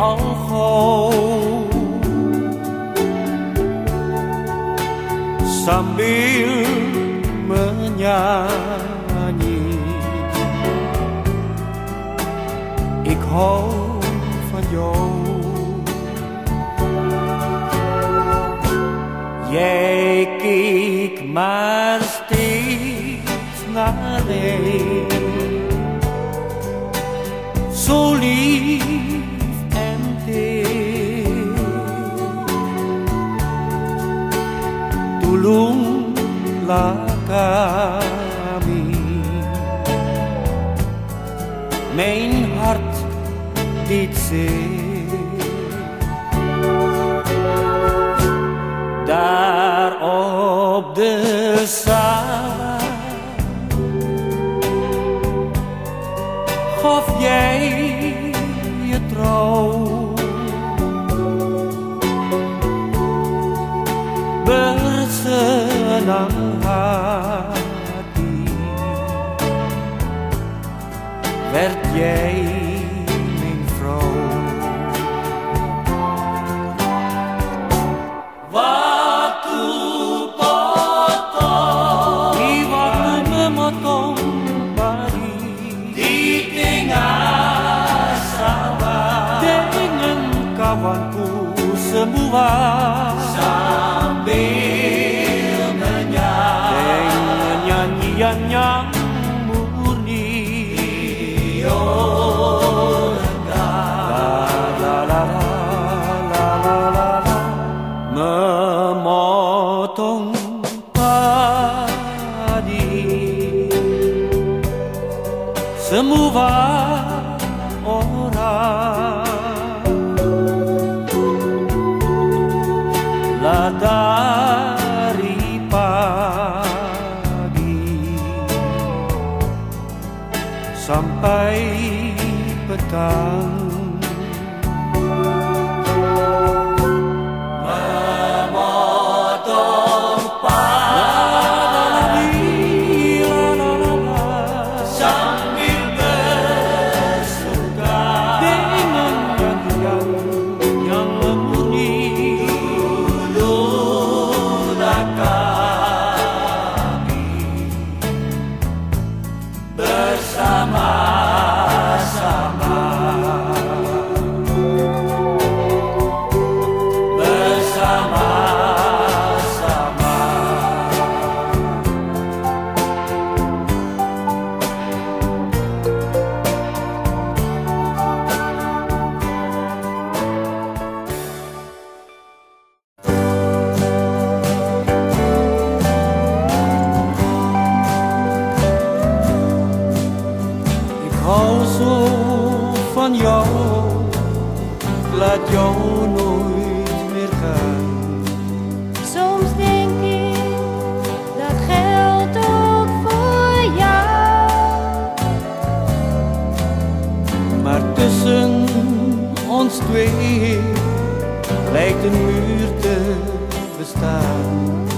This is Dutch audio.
al gauw sambil menyanyi Ik hou van jou Jij keek maar steeds naar mij Zo lief Kami. Mijn hart dit zeer Daar op de zaal Gaf jij je trouw Bersenang Werd jij mijn vrouw. Waktu potong Di waktu memotong padi Di tengah sawah Dengan kawanku semua Sambil menyanyi Dengan semua orang sampai petang zo van jou, laat jou nooit meer gaan. Soms denk ik dat geldt ook voor jou, maar tussen ons twee lijkt een muur te bestaan.